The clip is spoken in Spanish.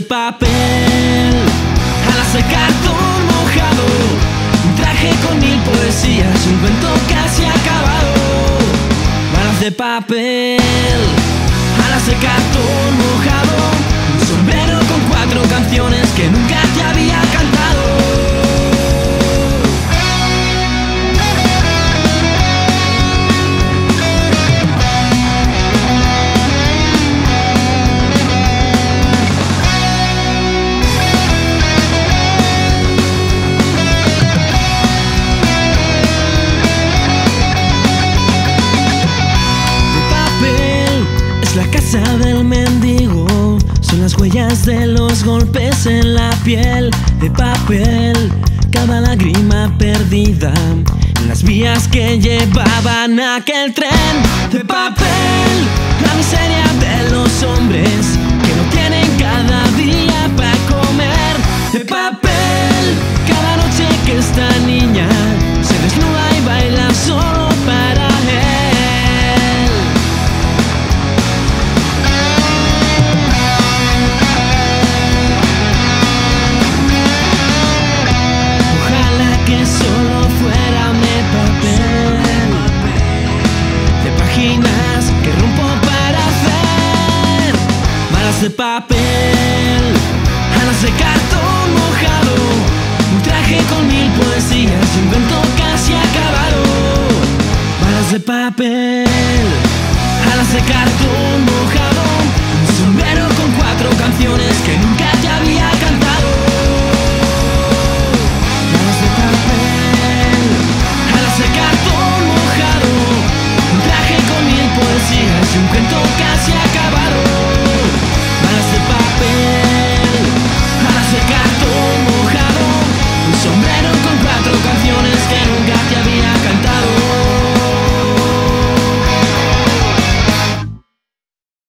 papel, alas de cartón mojado, un traje con mil poesías, un cuento casi acabado. Balas de papel, alas de cartón mojado, un sombrero con casa del mendigo. Son las huellas de los golpes en la piel de papel. Cada lágrima perdida en las vías que llevaban aquel tren de papel. La miseria de los hombres de papel, alas de cartón mojado, un traje con mil poesías, un cuento casi acabado, balas de papel, alas de cartón mojado, un sombrero con cuatro canciones que Yeah.